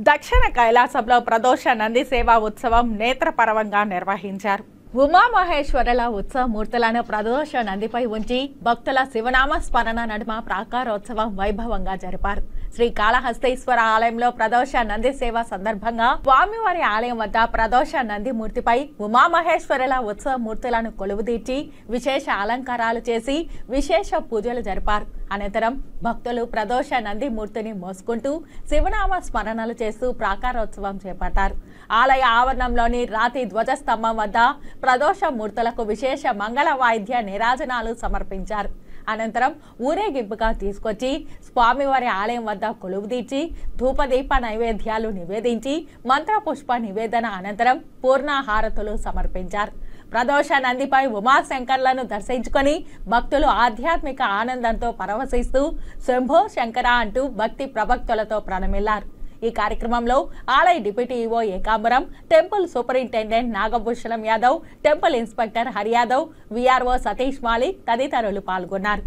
దక్షిణ కైలాసంలో ప్రదోష నంది సేవా ఉత్సవం నేత్రపరవంగా నిర్వహించారు. ఉమామహేశ్వరుల ఉత్సవమూర్తులను ప్రదోష నందిపై ఉంచి భక్తుల శివనామ స్మరణ నడుమ ప్రాకారోత్సవం వైభవంగా జరిపారు. శ్రీ కాళహస్తీశ్వర ఆలయంలో ప్రదోష నంది సేవ సందర్భంగా స్వామివారి ఆలయం వద్ద ప్రదోష నంది మూర్తిపై ఉమామహేశ్వరుల ఉత్సవమూర్తులను కొలువుదీర్చి విశేష అలంకారాలు చేసి విశేష పూజలు జరిపారు. అనంతరం భక్తులు ప్రదోష నంది మూర్తిని మోసుకుంటూ శివనామ స్మరణలు చేస్తూ ప్రాకారోత్సవం చేపట్టారు. ఆలయ ఆవరణంలోని రాతి ధ్వజస్తంభం వద్ద ప్రదోష మూర్తులకు విశేష మంగళ వాయిద్య నిరాజనాలు సమర్పించారు. అనంతరం ఊరేగింపుగా తీసుకొచ్చి స్వామివారి ఆలయం వద్ద కొలువుదీర్చి ధూపదీప నైవేద్యాలు నివేదించి మంత్రపుష్ప నివేదన అనంతరం పూర్ణాహారతులు సమర్పించారు. ప్రదోష నందిపై ఉమాశంకర్లను దర్శించుకొని భక్తులు ఆధ్యాత్మిక ఆనందంతో పరవశిస్తూ శంభో శంకర అంటూ భక్తి ప్రభక్తులతో ప్రణమిల్లారు. ఈ కార్యక్రమంలో ఆలయ deputy EO Ekambaram temple superintendent Nagabhushanam Yadav temple inspector Hari Yadav VRO Satish Malik తదితరులు పాల్గొన్నారు.